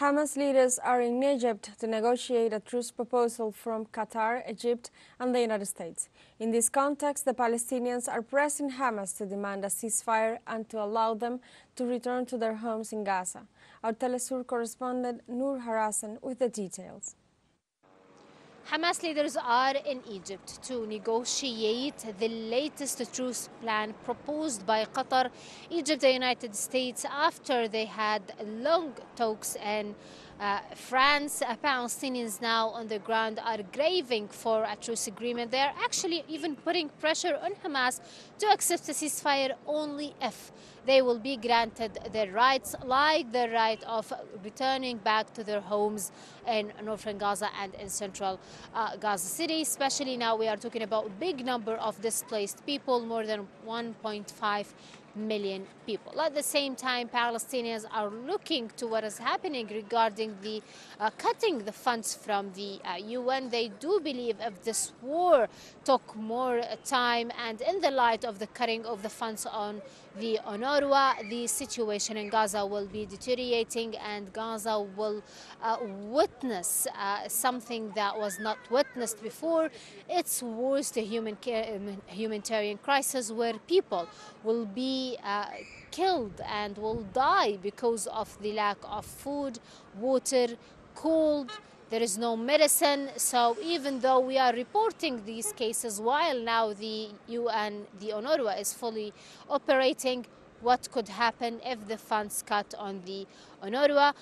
Hamas leaders are in Egypt to negotiate a truce proposal from Qatar, Egypt and the United States. In this context, the Palestinians are pressing Hamas to demand a ceasefire and to allow them to return to their homes in Gaza. Our Telesur correspondent Noor Harazeen with the details. Hamas leaders are in Egypt to negotiate the latest truce plan proposed by Qatar, Egypt, the United States after they had long talks and uh, France, uh, Palestinians now on the ground are craving for a truce agreement. They are actually even putting pressure on Hamas to accept a ceasefire only if they will be granted their rights, like the right of returning back to their homes in northern Gaza and in central uh, Gaza City. Especially now, we are talking about big number of displaced people, more than 1.5 million people. At the same time, Palestinians are looking to what is happening regarding the uh, cutting the funds from the uh, UN. They do believe if this war took more time and in the light of the cutting of the funds on the UNRWA, the situation in Gaza will be deteriorating and Gaza will uh, witness uh, something that was not witnessed before. It's worst human humanitarian crisis where people will uh, killed and will die because of the lack of food, water, cold, there is no medicine. So even though we are reporting these cases while now the UN, the UNRWA is fully operating, what could happen if the funds cut on the UNRWA.